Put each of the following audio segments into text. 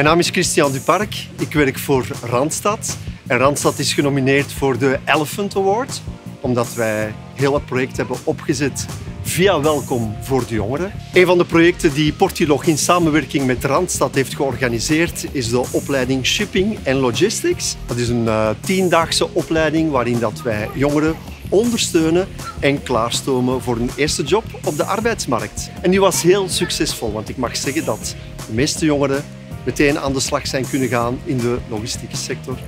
Mijn naam is Christian Duparc. Ik werk voor Randstad. En Randstad is genomineerd voor de Elephant Award, omdat wij heel het project hebben opgezet via Welkom voor de Jongeren. Een van de projecten die Portilog in samenwerking met Randstad heeft georganiseerd is de opleiding Shipping en Logistics. Dat is een uh, tiendaagse opleiding waarin dat wij jongeren ondersteunen en klaarstomen voor een eerste job op de arbeidsmarkt. En die was heel succesvol, want ik mag zeggen dat de meeste jongeren meteen aan de slag zijn kunnen gaan in de logistieke sector.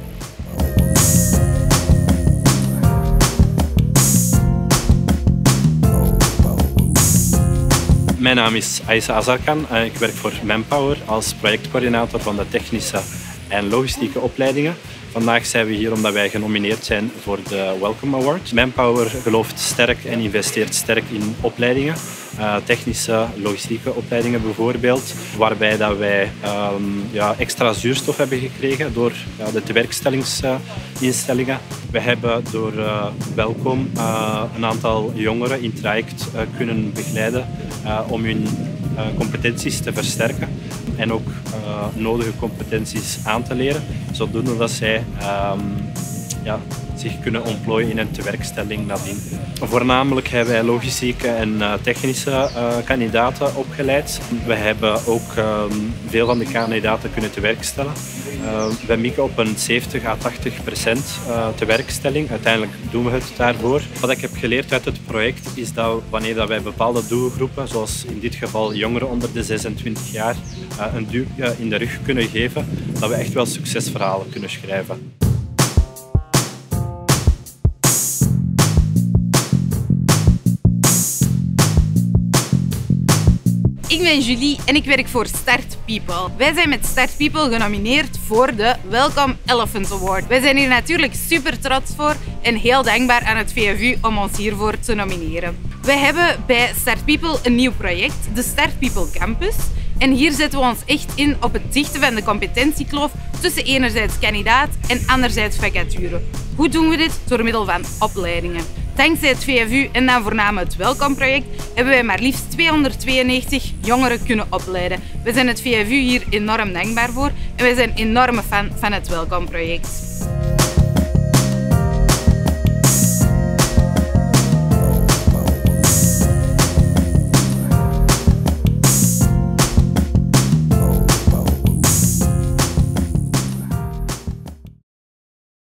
Mijn naam is Aisa Azarkan. Ik werk voor Manpower als projectcoördinator van de technische en logistieke opleidingen. Vandaag zijn we hier omdat wij genomineerd zijn voor de Welcome Award. Manpower gelooft sterk en investeert sterk in opleidingen. Uh, technische, logistieke opleidingen bijvoorbeeld, waarbij dat wij um, ja, extra zuurstof hebben gekregen door ja, de tewerkstellingsinstellingen. we hebben door uh, Welkom uh, een aantal jongeren in traject kunnen begeleiden om hun competenties te versterken en ook nodige competenties aan te leren, zodoende dat zij um, ja, zich kunnen ontplooien in een tewerkstelling nadien. Voornamelijk hebben wij logistieke en uh, technische uh, kandidaten opgeleid. We hebben ook um, veel van de kandidaten kunnen tewerkstellen. Uh, wij mikken op een 70 à 80 procent tewerkstelling. Uiteindelijk doen we het daarvoor. Wat ik heb geleerd uit het project is dat wanneer dat wij bepaalde doelgroepen, zoals in dit geval jongeren onder de 26 jaar, een duw in de rug kunnen geven, dat we echt wel succesverhalen kunnen schrijven. Ben Julie en ik werk voor Start People. Wij zijn met Start People genomineerd voor de Welcome Elephant Award. Wij zijn hier natuurlijk super trots voor en heel dankbaar aan het VFU om ons hiervoor te nomineren. Wij hebben bij Start People een nieuw project, de Start People Campus. En hier zetten we ons echt in op het dichten van de competentiekloof tussen enerzijds kandidaat en anderzijds vacature. Hoe doen we dit? Door middel van opleidingen. Dankzij het VFU en dan voornamelijk het Welkom-project hebben wij maar liefst 292 jongeren kunnen opleiden. We zijn het VFU hier enorm dankbaar voor en wij zijn enorme fan van het Welkom-project.